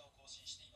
多を更新しています。